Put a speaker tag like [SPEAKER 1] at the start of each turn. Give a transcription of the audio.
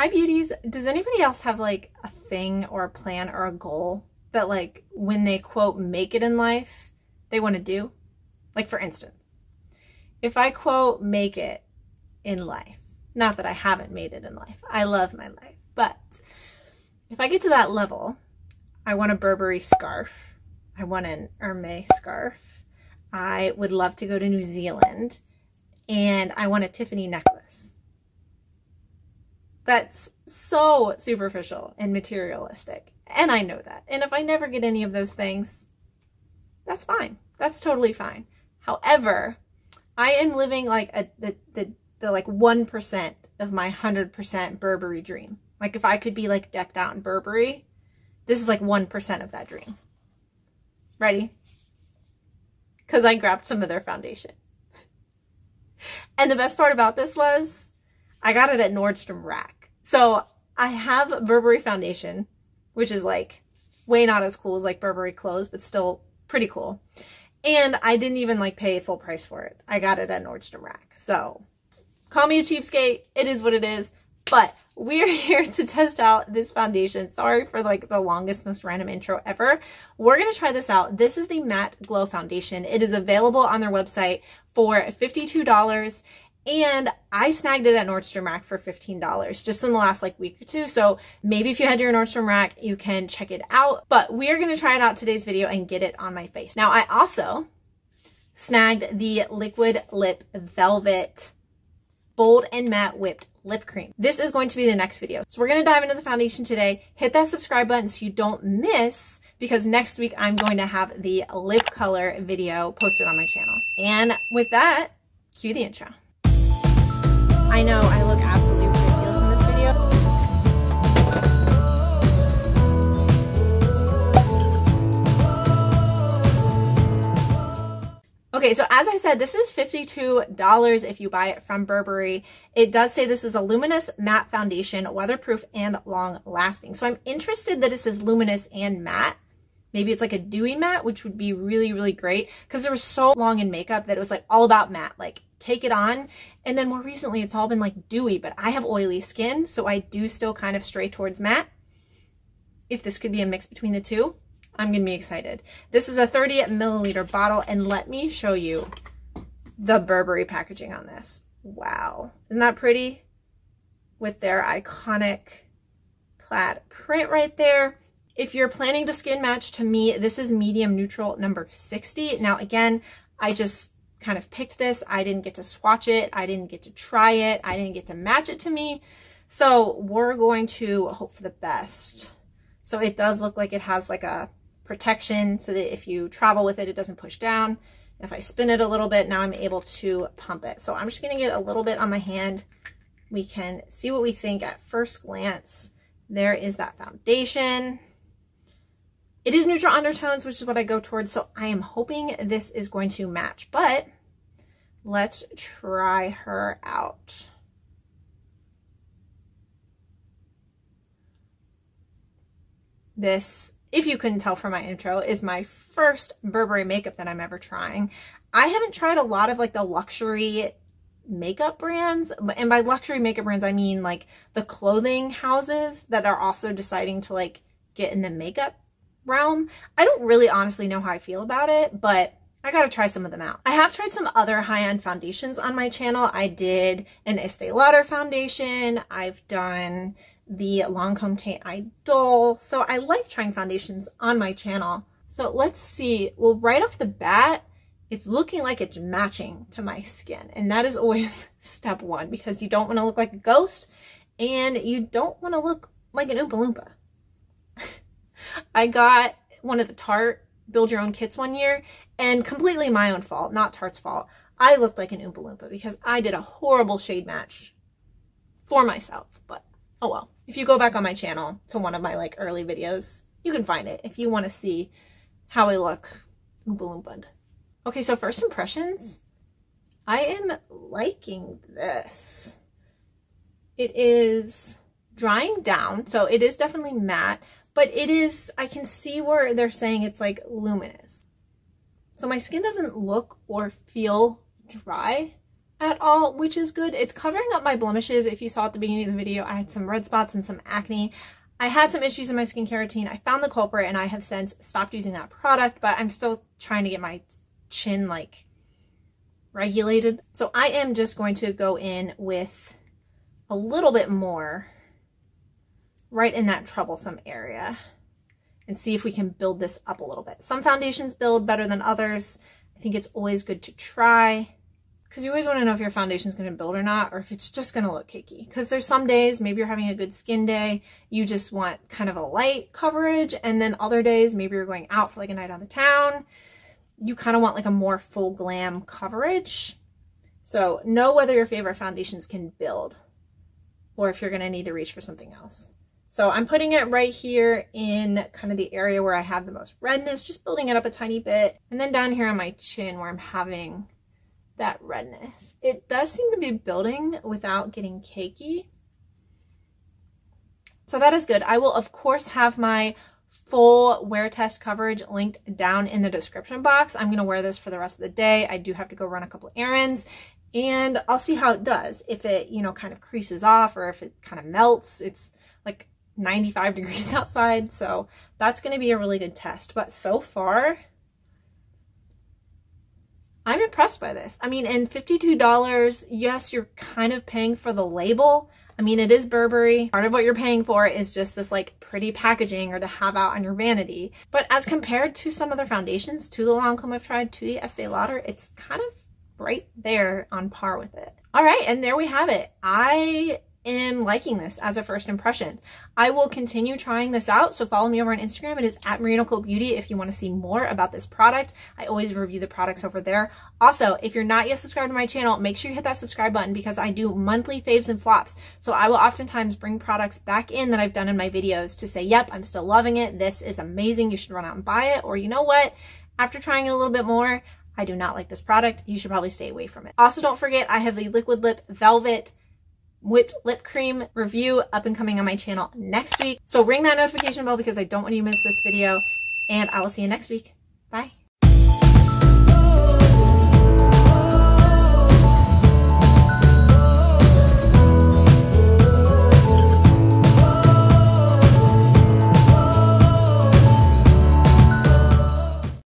[SPEAKER 1] Hi beauties. Does anybody else have like a thing or a plan or a goal that like when they quote make it in life, they want to do? Like for instance, if I quote make it in life, not that I haven't made it in life. I love my life. But if I get to that level, I want a Burberry scarf. I want an Hermes scarf. I would love to go to New Zealand and I want a Tiffany necklace. That's so superficial and materialistic. And I know that. And if I never get any of those things, that's fine. That's totally fine. However, I am living like a, the, the, the like 1% of my 100% Burberry dream. Like if I could be like decked out in Burberry, this is like 1% of that dream. Ready? Because I grabbed some of their foundation. And the best part about this was I got it at Nordstrom Rack. So I have Burberry foundation, which is like way not as cool as like Burberry clothes, but still pretty cool. And I didn't even like pay full price for it. I got it at Nordstrom Rack. So call me a cheapskate. It is what it is. But we're here to test out this foundation. Sorry for like the longest, most random intro ever. We're going to try this out. This is the Matte Glow Foundation. It is available on their website for $52 and I snagged it at Nordstrom Rack for $15 just in the last like week or two. So maybe if you head to your Nordstrom Rack, you can check it out. But we are going to try it out today's video and get it on my face. Now I also snagged the Liquid Lip Velvet Bold and Matte Whipped Lip Cream. This is going to be the next video. So we're going to dive into the foundation today. Hit that subscribe button so you don't miss because next week I'm going to have the lip color video posted on my channel. And with that, cue the intro. I know I look absolutely ridiculous in this video. Okay, so as I said, this is $52 if you buy it from Burberry. It does say this is a luminous matte foundation, weatherproof and long lasting. So I'm interested that it says luminous and matte. Maybe it's like a dewy matte, which would be really, really great because there was so long in makeup that it was like all about matte. Like take it on. And then more recently, it's all been like dewy, but I have oily skin, so I do still kind of stray towards matte. If this could be a mix between the two, I'm gonna be excited. This is a 30 milliliter bottle, and let me show you the Burberry packaging on this. Wow, isn't that pretty? With their iconic plaid print right there. If you're planning to skin match to me, this is medium neutral number 60. Now again, I just kind of picked this. I didn't get to swatch it. I didn't get to try it. I didn't get to match it to me. So we're going to hope for the best. So it does look like it has like a protection so that if you travel with it, it doesn't push down. If I spin it a little bit, now I'm able to pump it. So I'm just going to get a little bit on my hand. We can see what we think at first glance. There is that foundation. It is neutral undertones, which is what I go towards, so I am hoping this is going to match, but let's try her out. This, if you couldn't tell from my intro, is my first Burberry makeup that I'm ever trying. I haven't tried a lot of like the luxury makeup brands and by luxury makeup brands I mean like the clothing houses that are also deciding to like get in the makeup realm. I don't really honestly know how I feel about it, but I gotta try some of them out. I have tried some other high-end foundations on my channel. I did an Estee Lauder foundation. I've done the Lancome Teint Idole. So I like trying foundations on my channel. So let's see. Well, right off the bat, it's looking like it's matching to my skin. And that is always step one because you don't want to look like a ghost and you don't want to look like an Oompa Loompa. I got one of the Tarte build your own kits one year and completely my own fault, not Tarte's fault. I looked like an Oompa Loompa because I did a horrible shade match for myself, but oh well. If you go back on my channel to one of my like early videos, you can find it if you want to see how I look Oompa Loompa. Okay, so first impressions, I am liking this. It is drying down, so it is definitely matte but it is, I can see where they're saying it's like luminous. So my skin doesn't look or feel dry. at all, which is good. It's covering up my blemishes. If you saw at the beginning of the video, I had some red spots and some acne. I had some issues in my skincare routine. I found the culprit and I have since stopped using that product, but I'm still trying to get my chin like regulated. So I am just going to go in with a little bit more right in that troublesome area and see if we can build this up a little bit. Some foundations build better than others. I think it's always good to try because you always want to know if your foundation is going to build or not or if it's just going to look cakey because there's some days maybe you're having a good skin day you just want kind of a light coverage and then other days maybe you're going out for like a night on the town you kind of want like a more full glam coverage so know whether your favorite foundations can build or if you're going to need to reach for something else so I'm putting it right here in kind of the area where I have the most redness, just building it up a tiny bit. And then down here on my chin where I'm having that redness. It does seem to be building without getting cakey. So that is good. I will of course have my full wear test coverage linked down in the description box. I'm going to wear this for the rest of the day. I do have to go run a couple errands and I'll see how it does. If it, you know, kind of creases off or if it kind of melts, it's like 95 degrees outside. So that's going to be a really good test. But so far, I'm impressed by this. I mean, and $52, yes, you're kind of paying for the label. I mean, it is Burberry. Part of what you're paying for is just this like pretty packaging or to have out on your vanity. But as compared to some other foundations, to the Lancome I've tried, to the Estee Lauder, it's kind of right there on par with it. All right, and there we have it. I am liking this as a first impression. I will continue trying this out, so follow me over on Instagram. It is at Marina Beauty if you want to see more about this product. I always review the products over there. Also, if you're not yet subscribed to my channel, make sure you hit that subscribe button because I do monthly faves and flops. So I will oftentimes bring products back in that I've done in my videos to say, yep, I'm still loving it. This is amazing. You should run out and buy it. Or you know what? After trying it a little bit more, I do not like this product. You should probably stay away from it. Also, don't forget, I have the Liquid Lip Velvet whipped lip cream review up and coming on my channel next week. So ring that notification bell because I don't want you to miss this video and I will see you next week. Bye.